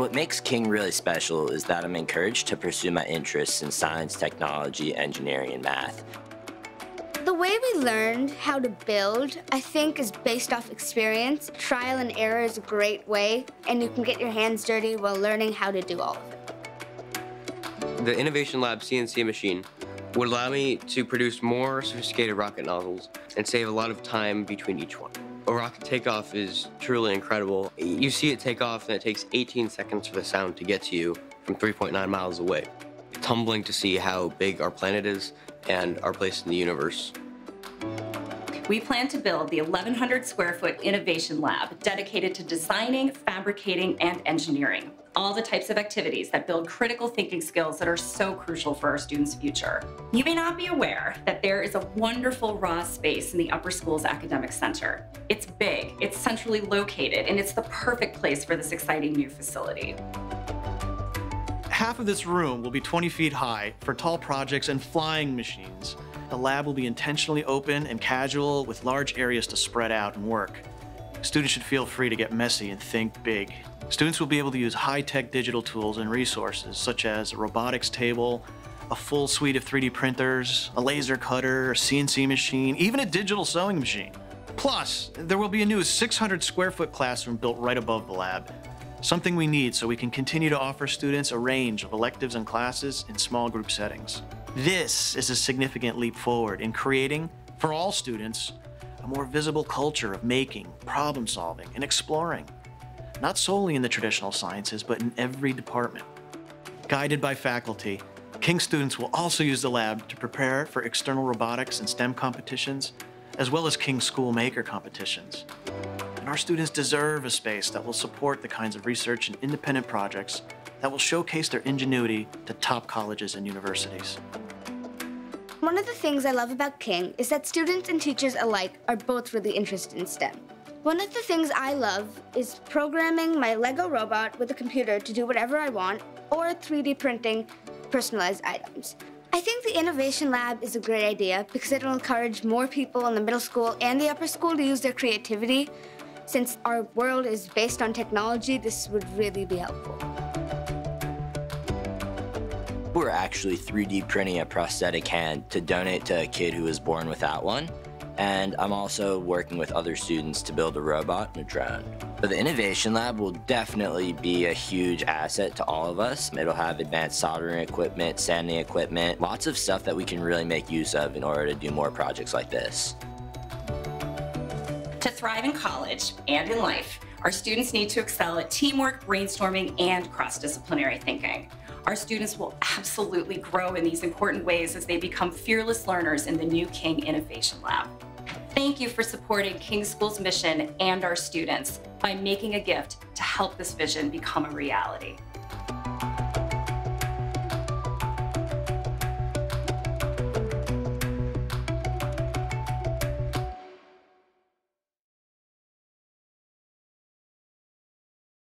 What makes King really special is that I'm encouraged to pursue my interests in science, technology, engineering, and math. The way we learned how to build, I think, is based off experience. Trial and error is a great way, and you can get your hands dirty while learning how to do all of it. The Innovation Lab CNC machine would allow me to produce more sophisticated rocket nozzles and save a lot of time between each one. A rocket takeoff is truly incredible. You see it take off and it takes 18 seconds for the sound to get to you from 3.9 miles away. It's humbling to see how big our planet is and our place in the universe. We plan to build the 1,100 square foot innovation lab dedicated to designing, fabricating, and engineering. All the types of activities that build critical thinking skills that are so crucial for our students' future. You may not be aware that there is a wonderful raw space in the Upper Schools Academic Center. It's big, it's centrally located, and it's the perfect place for this exciting new facility. Half of this room will be 20 feet high for tall projects and flying machines. The lab will be intentionally open and casual with large areas to spread out and work. Students should feel free to get messy and think big. Students will be able to use high-tech digital tools and resources such as a robotics table, a full suite of 3D printers, a laser cutter, a CNC machine, even a digital sewing machine. Plus, there will be a new 600 square foot classroom built right above the lab. Something we need so we can continue to offer students a range of electives and classes in small group settings. This is a significant leap forward in creating, for all students, a more visible culture of making, problem solving, and exploring. Not solely in the traditional sciences, but in every department. Guided by faculty, King students will also use the lab to prepare for external robotics and STEM competitions, as well as King School Maker competitions. And our students deserve a space that will support the kinds of research and independent projects that will showcase their ingenuity to top colleges and universities. One of the things I love about King is that students and teachers alike are both really interested in STEM. One of the things I love is programming my Lego robot with a computer to do whatever I want, or 3D printing personalized items. I think the Innovation Lab is a great idea because it will encourage more people in the middle school and the upper school to use their creativity. Since our world is based on technology, this would really be helpful. We're actually 3D printing a prosthetic hand to donate to a kid who was born without one. And I'm also working with other students to build a robot and a drone. But the Innovation Lab will definitely be a huge asset to all of us. It'll have advanced soldering equipment, sanding equipment, lots of stuff that we can really make use of in order to do more projects like this. To thrive in college and in life, our students need to excel at teamwork, brainstorming, and cross-disciplinary thinking. Our students will absolutely grow in these important ways as they become fearless learners in the new King Innovation Lab. Thank you for supporting King School's mission and our students by making a gift to help this vision become a reality.